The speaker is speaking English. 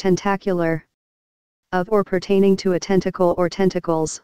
tentacular. Of or pertaining to a tentacle or tentacles.